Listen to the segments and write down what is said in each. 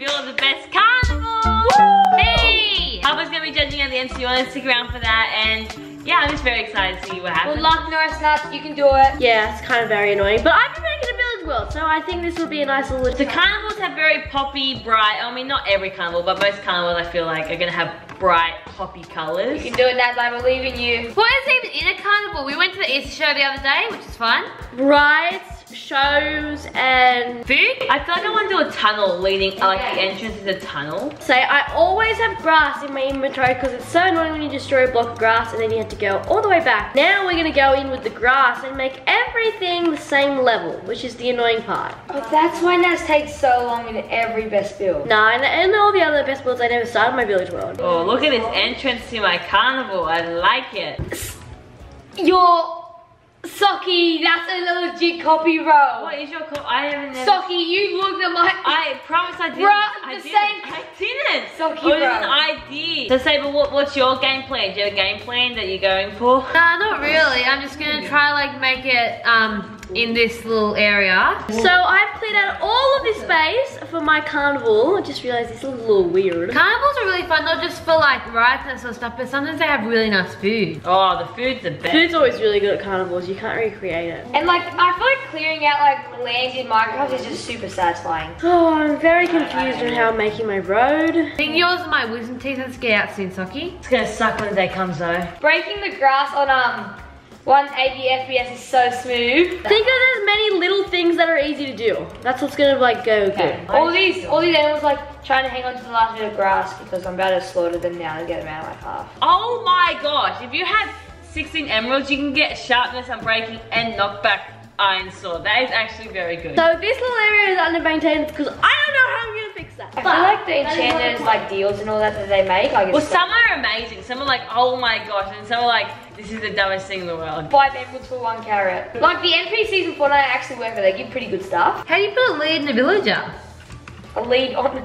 build the best carnival. Me! Harper's gonna be judging at the end, so you wanna stick around for that. And yeah, I'm just very excited to see what happens. Good luck, Norris Nuts. You can do it. Yeah, it's kind of very annoying. But I've been making a village world, so I think this will be a nice little... The carnivals have very poppy, bright, I mean not every carnival, but most carnivals I feel like are gonna have bright, poppy colors. You can do it, Naz. I believe in you. What is even in a carnival? We went to the Easter show the other day, which is fun. Rides, shows, and... Food? I feel like I want to do a tunnel leading, uh, like the entrance is a tunnel. Say, I always have grass in my inventory because it's so annoying when you destroy a block of grass and then you have to go all the way back. Now we're gonna go in with the grass and make everything the same level, which is the annoying part. But that's why Naz takes so long in every best build. Nah, and, and all the other best builds, I never started my village world. Oh, look at this entrance to my carnival. I like it. Your Sockie, that's a legit copy, bro. What is your call? I haven't never... Sockie, you looked at my. I promise I didn't. Bruh, I the didn't. same- I didn't. So it cute, was an bro. idea. So Sabre, what, what's your game plan? Do you have a game plan that you're going for? Nah, not really. I'm just gonna try like make it um in this little area. So I've cleared out all of this space for my carnival. I just realized this is a little weird. Carnivals are really fun, not just for like rides and sort of stuff, but sometimes they have really nice food. Oh, the food's the best. Food's always really good at carnivals. You can't recreate it. And like, I feel like clearing out like land in Minecraft is just super satisfying. Oh, I'm very confused on how I'm making my road. I think yours are my wisdom teeth. Let's get out soon, Sockie. It's gonna suck when the day comes though. Breaking the grass on um 180 FPS is so smooth. Think of there's many little things that are easy to do. That's what's gonna like go good. All these, all these animals like trying to hang on to the last bit of grass because I'm about to slaughter them now and get them out of my path. Oh my gosh, if you have 16 emeralds, you can get sharpness, and unbreaking, and knockback iron sword. That is actually very good. So this little area is under maintained because I don't know how I'm gonna fix that. I feel like the enchanters like deals and all that that they make. Like, well, some are amazing. Some are like, oh my gosh, and some are like, this is the dumbest thing in the world. five emeralds for one carrot. Like the NPCs in Fortnite actually work, but they give pretty good stuff. How do you put a lead in a villager? A lead on.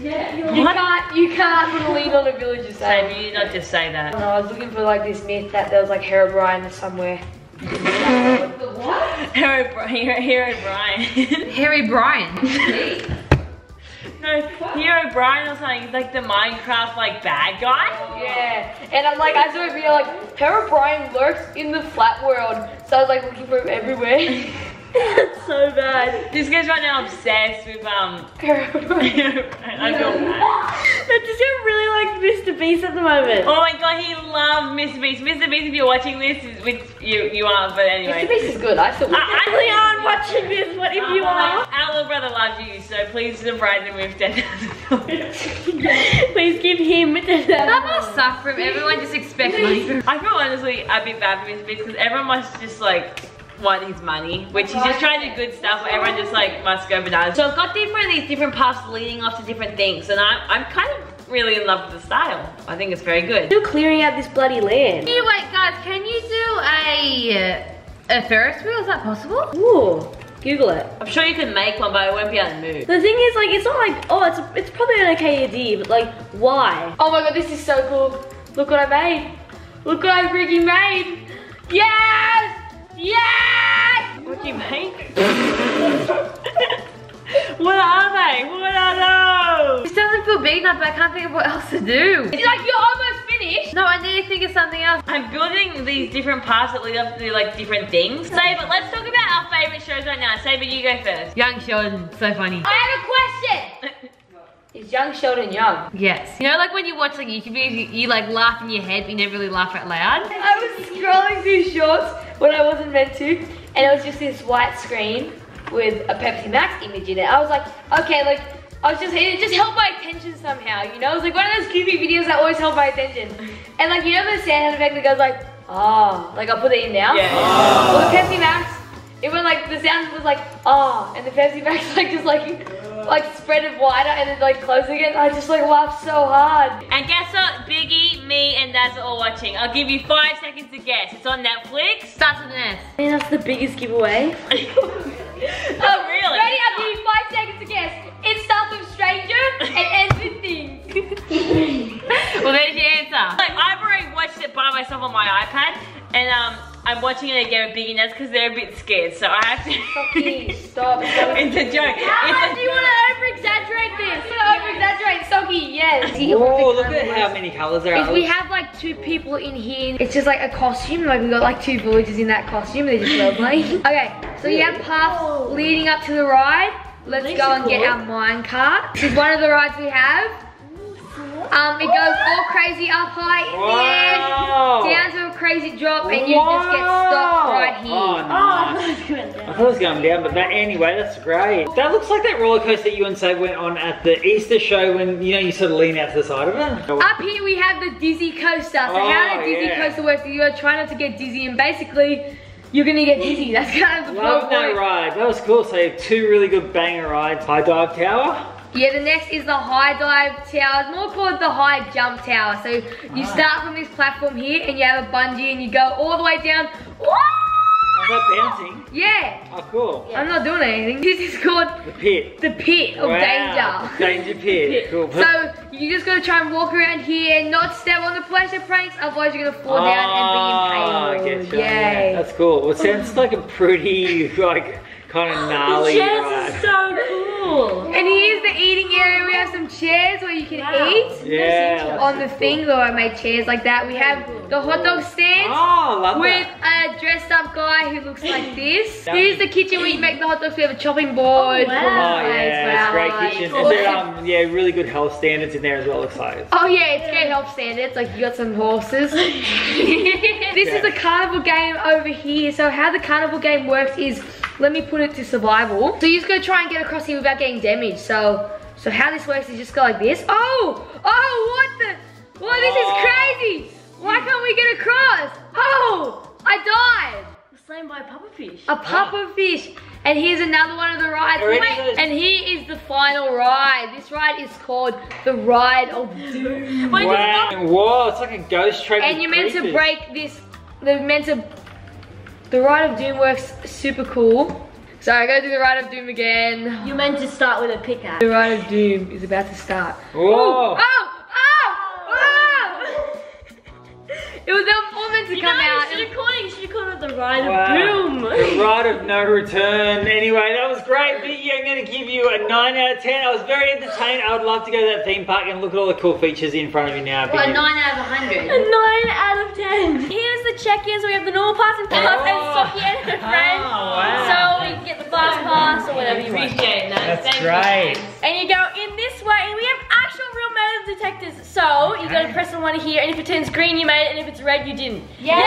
Yeah, you can't, you can't put a lead on a villager. Sabe, So. you did not just say that. And I was looking for like this myth that there was like Herobrine somewhere. Hero, Bri- Hero, Hero Brian. Harry Bryan. No, Hero Brian or something. He's like the Minecraft like bad guy. Yeah, and I'm like, I saw a video like Herobrine lurks in the flat world, so I was like looking for him everywhere. It's so bad. This guy's right now obsessed with um. Herobrine. Hero Brian. I feel bad. I just feel really like Mr. Beast at the moment. Oh my god, he loves Mr. Beast. Mr. Beast, if you're watching this, which you you aren't, but anyway. Mr. Beast is good. I still. I, I Really aren't watching this, what if you are? Our little brother loves you, so please surprise him with ten thousand dollars. Please give him That must suck from everyone just expecting money. I feel honestly a bit bad for Mr. Beast because everyone must just like want his money, which he's just trying to do good stuff, but everyone just like must go bananas. So I've got different these different paths leading off to different things, and I'm I'm kind of really in love with the style. I think it's very good. Still clearing out this bloody land. Hey, wait, guys, can you do a a Ferris wheel? Is that possible? Ooh, Google it. I'm sure you can make one, but it won't be able to move. The thing is, like, it's not like, oh, it's it's probably an okay idea, but like, why? Oh my god, this is so cool. Look what I made. Look what I freaking made. Yes! Yes! What do you make? what are they? What are those? This doesn't feel big enough, but I can't think of what else to do. It's like you're almost finished. No, I need to think of something else. I'm building these different paths that lead up to like different things. Sabre, let's talk about our favorite shows right now. Sabre, you go first. Young Sheldon, so funny. I have a question. Is young Sheldon young? Yes. You know, like when you watch like YouTube videos, you, you like laugh in your head, but you never really laugh out loud. I was scrolling through shorts when I wasn't meant to, and it was just this white screen with a Pepsi Max image in it. I was like, okay, like, I was just, it just held my attention somehow, you know? It was like one of those goofy videos that always held my attention. And like, you know the sound effect that goes like, ah, like I'll put it in now? Yeah. Well, the Pepsi Max, it went like, the sound was like, ah, and the Pepsi Max like just like, like spread it wider and then like close again. I just like laughed so hard. And guess what? Biggy, me, and Daz are all watching. I'll give you five seconds to guess. It's on Netflix. Starts with an S. I mean, that's the biggest giveaway. oh, really? Ready? I'll give you five seconds to guess. It starts with stranger and ends with things. Well, there's your answer. Like, I've already watched it by myself on my iPad, and um, I'm watching it again with Biggy and because they're a bit scared, so I have to. Please stop. it's a joke. How It's do you want to over exaggerate this? I'm gonna crazy. Whoa, with the look at how many colours there are. If we have like two people in here. It's just like a costume. Like we got like two villagers in that costume. They're just role playing. Okay, so you have paths leading up to the ride. Let's go are and get our mine cart. This is one of the rides we have. Um, it goes all crazy up high in Wow. the end, down to a crazy drop, and you just get stopped right here. Oh, Oh, nice. I I thought it was going down, but that anyway, that's great. That looks like that roller coaster you and Sag went on at the Easter show when you know you sort of lean out to the side of it. Up here we have the dizzy coaster. So how Oh, the dizzy yeah. coaster works is you're trying not to get dizzy and basically you're gonna get dizzy. That's kind of the Love whole that ride. That was cool. So you have two really good banger rides. High dive tower. Yeah, the next is the high dive tower. It's more called the high jump tower. So you Ah. start from this platform here and you have a bungee and you go all the way down. Woo! Is that bouncing? Yeah, Oh, cool. I'm not doing anything. This is called The pit. the pit of Wow. danger. Danger pit. Cool. So you just gotta try and walk around here and not step on the pleasure pranks, otherwise you're gonna fall down Ah, and be get impaled. you. Yeah, Yay. that's cool. Well, it sounds like a pretty like kind of gnarly Chairs ride. is so cool. And here's the eating area. We have some chairs where you can Wow. eat. Yeah. On the thing, though, I made chairs like that. We have the hot dog stand. Oh, love With that. a dressed up guy who looks like this. Yeah. Here's the kitchen where you make the hot dogs. We have a chopping board. Oh, wow. Oh fireplace, yeah, it's a great flowers. kitchen. And there, um, yeah, really good health standards in there as well. Looks like. Oh yeah, it's great health standards. Like you got some horses. this is a carnival game over here. So how the carnival game works is, let me put it to survival. So you just gotta try and get across here without getting damaged. So, so how this works is just go like this. Oh, oh, what the? Well, this Oh. is crazy. Why can't we get across? Oh, I died. Slain by a puffer fish. A puffer fish. And here's another one of the rides. Wait, and here is the final ride. This ride is called the Ride of Doom. Wow. Whoa, it's like a ghost train. And you're meant to break this. They're meant to. The Ride of Doom works super cool. So I go do the Ride of Doom again. You're meant to start with a pickaxe. The Ride of Doom is about to start. Whoa. Oh! Oh! It was all meant to You come know, out. you should have called it, you should have called it the ride Wow. of doom. The ride of no return. Anyway, that was great. Vicky, I'm going to give you a 9 out of 10. I was very entertained. I would love to go to that theme park and look at all the cool features in front of you now. Well, Vicky. nine out of a A hundred. 9 out of 10. Here's the check-ins. We have the normal pass and pass and Oh. Sophie and her friend. Oh, wow. So we can get the fast pass or whatever you want. Appreciate that. That's Thank great. You. And you go in this way, and we have actual real metal detectors. So you gotta press the one here, and if it turns green, you made it, and if it's red, you didn't. Yeah. Oh,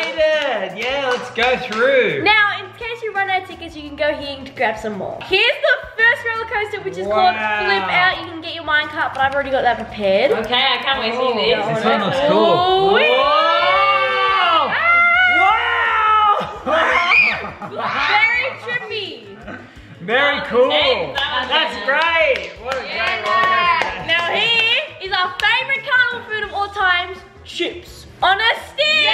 you made it. Yeah, let's go through. Now, in case you run out of tickets, you can go here and grab some more. Here's the first roller coaster, which is called Flip Out. You can get your mine cart, but I've already got that prepared. Okay, I can't wait to see this. This one looks Oh, cool. wee. Whoa! Ah. Wow! Very trippy. Very cool. Thanks, that was That's nice. great. What a great carnival all times, chips on a stick.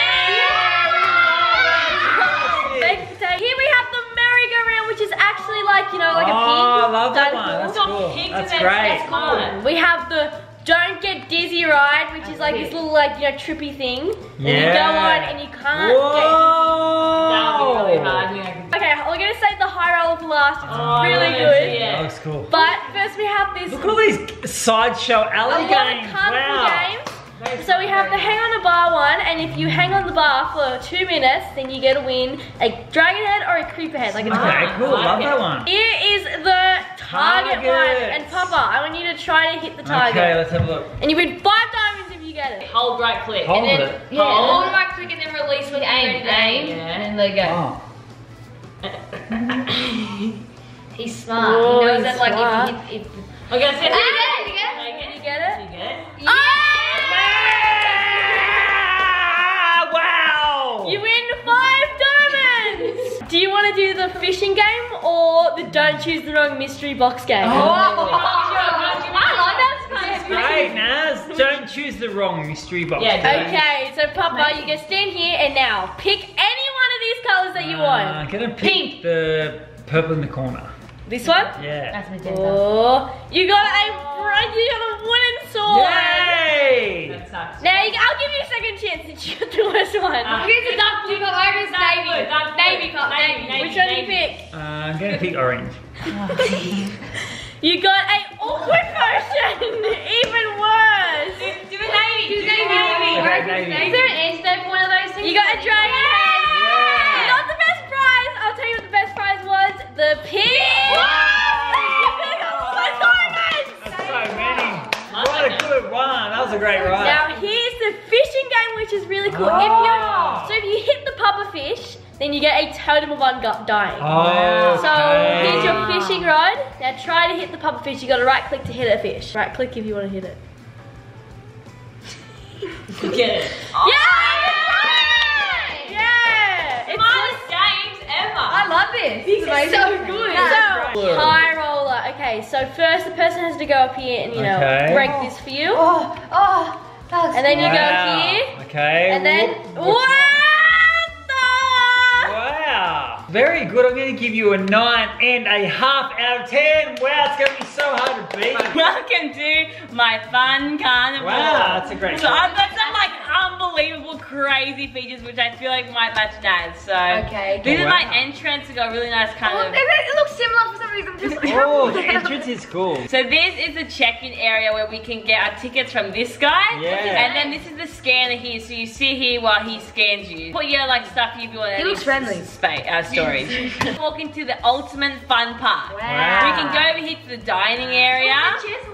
Baked potato. Here we have the merry-go-round, which is actually like, you know, like a Oh, pig. I love that one. That's cool. That's great. That's fun. We have the don't get dizzy ride, which is like this little like you know trippy thing. And you go Yeah. on and you can't get That would be really hard. I think I could- dizzy. Okay, we're gonna save the high roller for last. It's Oh, really good. yeah. That looks cool. But first we have this Look at all these sideshow a alley lot games. of carnival Wow. games. So we have the hang on the bar one, and if you hang on the bar for two minutes, then you get to win a dragon head or a creeper head, like a Okay, target. cool. like Love it. that one. Here is the target, one, and Papa, I want you to try to hit the target. Okay, let's have a look. And you win five diamonds if you get it. Hold right click. Hold and then it. Yeah, hold. hold right click and then release with you're Aim, aim. aim. And then there you go. Oh. He's smart. Oh, he knows he's that like smart. if, if, if Okay, so Ah, to do the fishing game or the don't choose the wrong mystery box game? Great, Naz. Don't choose the wrong mystery box. Yeah, please. Okay, so Papa, you can stand here and now pick any one of these colors that you Uh, want. I'm gonna pick the purple in the corner. This one? Yeah. That's magenta. Oh, you got a bro- you got a wooden sword. Yay! That sucks. Now you, I'll give you a second chance since you got the worst one. Ah. Here's a dark blue cop, Iris Dark blue, navy. dark. Navy cop, Navy, navy. navy. Which one do you pick? Uh, I'm gonna pick orange. You got a awkward phone. ocean! Even worse! Do the navy. Do the Navy. navy. Okay, Navy. Is there an antidote for one of those things? You got a dragon great ride. Now here's the fishing game, which is really cool. If Oh. you ah. so if you hit the puffer fish, then you get a totem of one gu- dying. Oh, So here's your fishing rod. Now try to hit the puffer fish. You got to right click to hit a fish. Right click if you want to hit it. Get it. Yeah! Yeah! It's Smartest games ever. I love this. This is so good. So Good. high roller. Okay, so first the person has to go up here and you know Okay. break this for you, Oh, oh, that was and then you Wow. go here, Okay. and then Whoop. what the? Wow. Very good. I'm going to give you a nine and a half out of ten. Wow, it's going to be so hard to beat. Welcome to my fun carnival. Wow, that's a great So shot. I've got some like unbelievable crazy features which I feel like might match Naz. So Okay. this is my entrance. It's got a really nice kind Oh, of it, it looks similar for some reason. Just Oh, the entrance is cool. So this is the check-in area where we can get our tickets from this guy. Yeah. And then this is the scanner here. So you sit here while he scans you. Put your like stuff if you want. He looks friendly. Space, uh, storage. Walk into the ultimate fun park. Wow. We can go over here to the dining area. chairs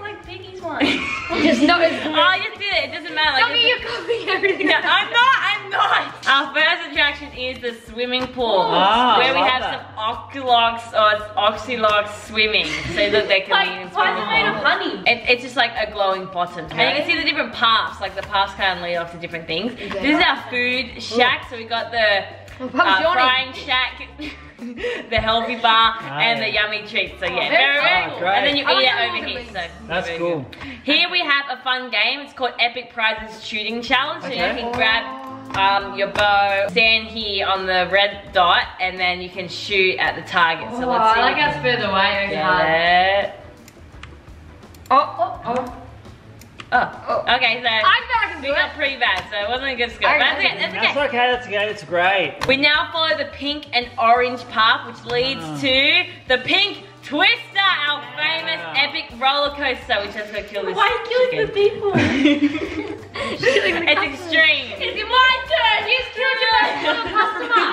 like Biggy's one. just no. Oh, I just did it. It doesn't matter. Like, you're copying everything. No, I'm not. I'm not. Our first attraction is the swimming pool, Ah, where we have that. some oculox or oxylox swimming, so that they can be in Like, why is it made of honey? It, it's just like a glowing bottom. And you can see the different paths, like the paths kind of lead off to different things. This is our food shack, so we got the uh, frying shack, the healthy bar, and the yummy treats. So yeah, very, very Oh, cool. great. And then you I eat like it over here. So That's very cool. good. Here we have a fun game. It's called Epic Prizes Shooting Challenge. So Okay. you can grab um, your bow, stand here on the red dot, and then you can shoot at the target. So Oh, let's see. I like what how it's further away. Over yeah. Oh, oh, oh. Oh. Okay, so I bet I can we do got pretty bad, so it wasn't a good score. I- But that's okay. That's That's okay. okay. That's okay. That's great. We now follow the pink and orange path, which leads Ah. to the pink Twister, our famous Wow. epic roller coaster. We just gotta kill this. Why are you killing the people? it's extreme. it's my turn. You killed your own customer.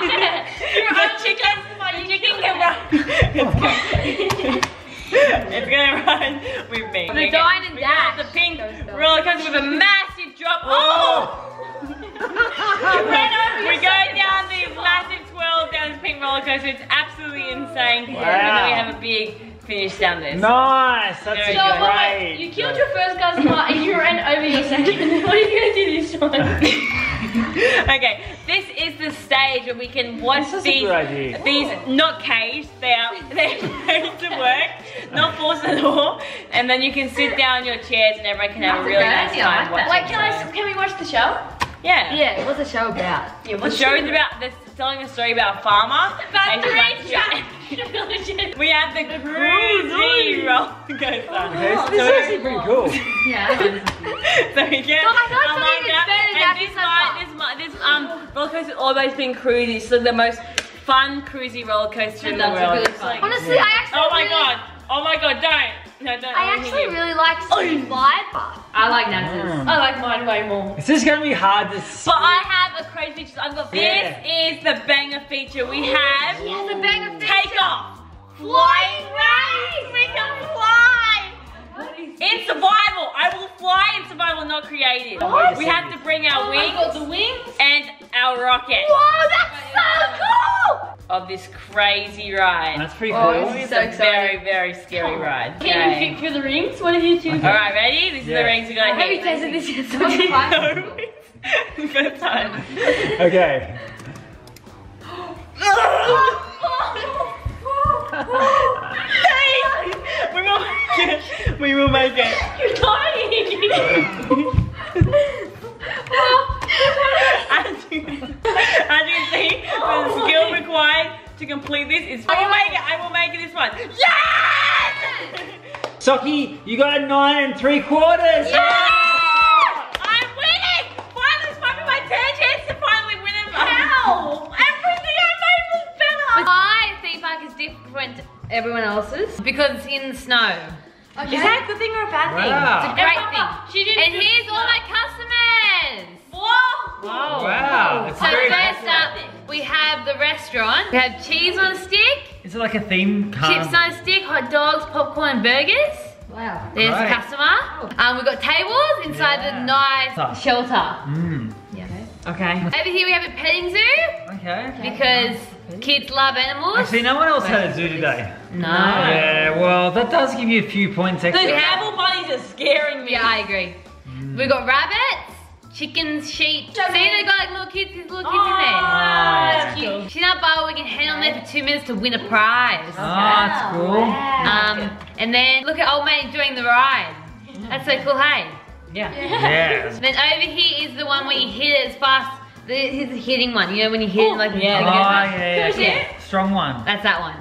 the chicken, the chicken can run. It's gonna run with me. The dine and we got dash. The pink Coaster. roller coaster with a massive drop. Oh! oh! we go down these massive twirls down this pink roller coaster. It's absolutely oh. insane. And then we have a big finish down this. Nice. That's So, great. wait, you killed your first customer and you ran over your second. what are you gonna do this one? okay, this is the stage where we can watch This these, good these not caged, they are they're made to work, not forced at all. And then you can sit down in your chairs and everyone can have a That's a really nice idea, time watching. Wait, can I? Can we watch the show? Yeah. Yeah, what's the show about? Yeah, the show is about this telling a story about a farmer. About and he's three like- giant We have the cruisy roller coaster. Okay, so this is actually pretty cool. Yeah. so we get So I got um, something better and this so one, far. this, this um roller coaster has always been cruisy. So the most fun cruisy roller coaster in the world. good It's like- Honestly, I actually. oh my god! Oh my god! Don't! No, don't. I actually you. really like Speed Vibe. I like Nance's. Mm. I like mine way more. This is going to be hard to see. But I have a crazy feature. I've got this is the banger feature. We have Yeah, the banger take off, flying range. We can fly. In survival, I will fly in survival, not creative. What? We have to bring our Oh my wings god, the wings? and our rocket Whoa, that's so cool! of this crazy ride. That's pretty Oh, cool. this It's so a very, very scary ride. Can you pick fit through the rings? What did you choose? All right, ready? This is Yeah. the rings we're gonna oh, Have you hit. tasted this yet? no, first time. Okay. We will make it. We will make it. You're dying. As you, as you can see, the skill required to complete this is. I will make it. I will make it this one. Yes! Sockie, you got a nine and three quarters. I'm winning! Finally, it's my turn chance to finally win it. How? Everything I made was better. My theme park is different everyone else's because it's in the snow. Is that a good thing or a bad thing? Wow. It's a great thing. She didn't And do here's all my customers. Whoa! Whoa. Wow, it's So very first up, we have the restaurant. We have cheese on a stick, Is it like a theme chips on a stick, hot dogs, popcorn, burgers. Wow. There's Right. the customer. Um, we've got tables inside Yeah. the nice shelter. Mm. Yeah. Okay. Over here we have a petting zoo Okay. because kids love animals. Actually, no one else had a zoo today. no. Yeah, well, that does give you a few points The extra. devil bunnies are scaring me. Yeah, I agree. Mm. We've got rabbits, chickens, sheep. See, they got like little kids, there's little kids in there. That's yeah. cute. She's not bar, we can hang on there for two minutes to win a prize. Ah, that's cool. Um, and then look at old mate enjoying the ride. That's so cool, hey? Yeah. Yeah. Then over here is the one where you hit it as fast. The, here's the hitting one, you know, when you hit it like yeah, Oh, it goes up. yeah, yeah. Yeah. Strong one. That's that one.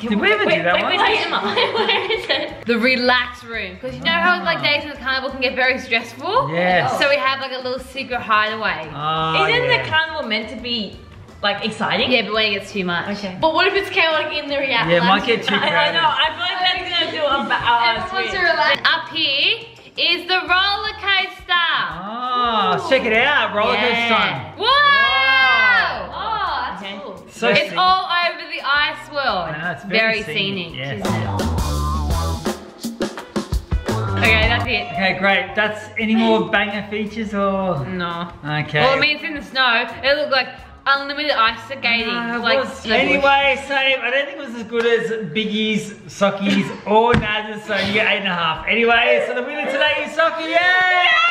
Did we ever do that wait, one? Wait, wait, Emma. Where is it? The relax room. Because you know how like days in the carnival can get very stressful? Yes. So we have like a little secret hideaway. Oh, Isn't yeah. the carnival meant to be like exciting? Yeah, but when it gets too much. Okay. But what if it's chaotic in the reality? Yeah, it might get too I, I know. I feel like that's gonna do a ba- uh, Everyone wants to relax. Up here is the roller coaster. Oh, let's check it out. Roller coaster Yeah. time. Wow! Oh, that's Okay. cool. So It's scenic. all over the ice world. Yeah, it's very very scenic, scenic. isn't it? Okay, that's it. Okay, great. That's any more banger features or? No. Okay. Well, I mean, it's in the snow. It looked like unlimited ice skating. Ah, it like. Anyway, same. I don't think it was as good as Biggy's, Sockie's, or Naz's, so you get eight and a half. Anyway, so the winner today is Sockie. Yay!